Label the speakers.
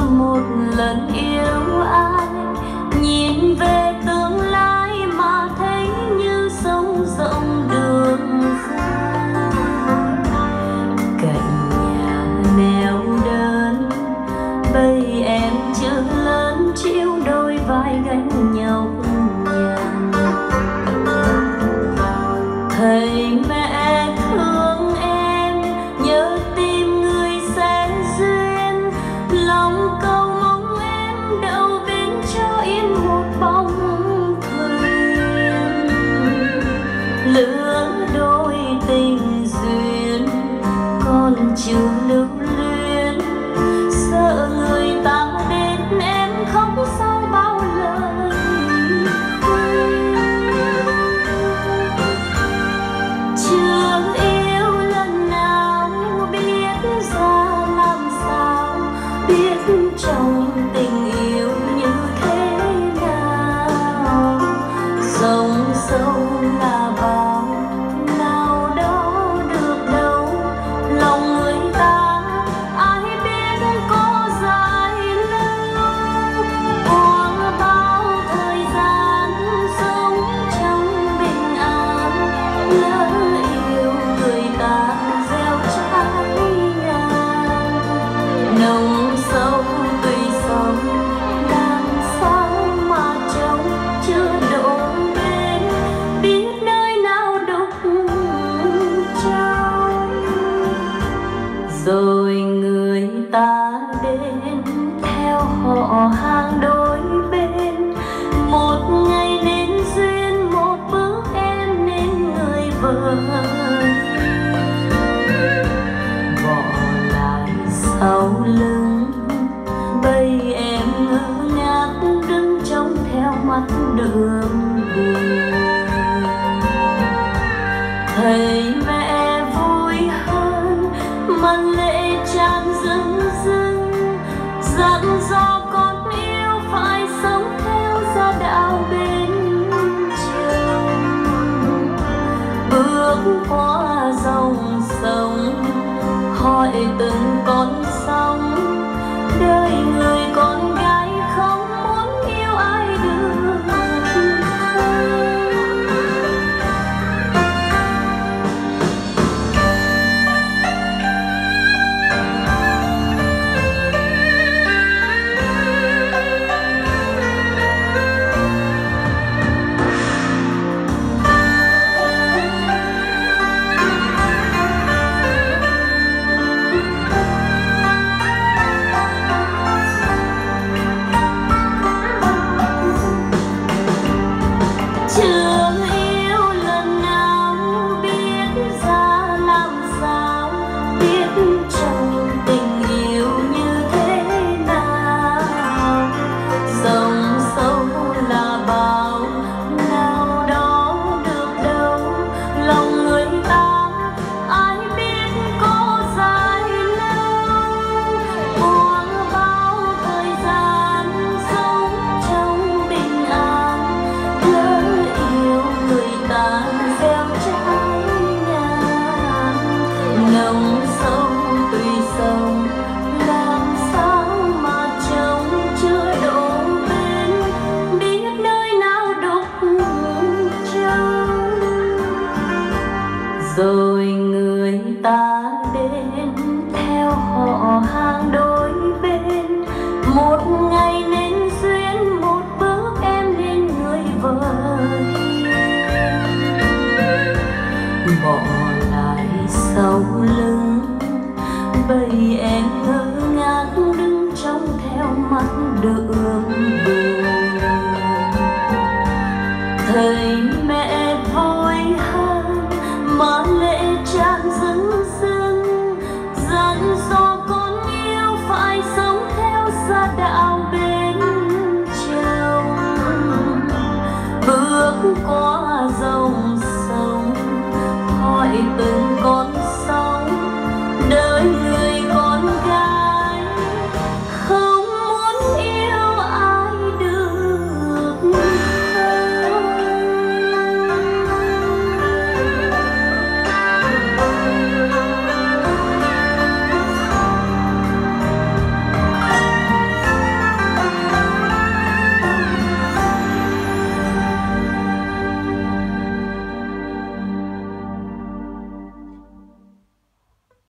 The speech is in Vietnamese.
Speaker 1: một lần yêu ai sau lưng. Bây em ngơ ngác đứng trông theo mắt đường buồn thấy mẹ vui hơn mà lệ họ hàng đôi bên. Một ngày nên duyên, một bước em lên người vợ hiền đạo bên chồng. Bước qua dòng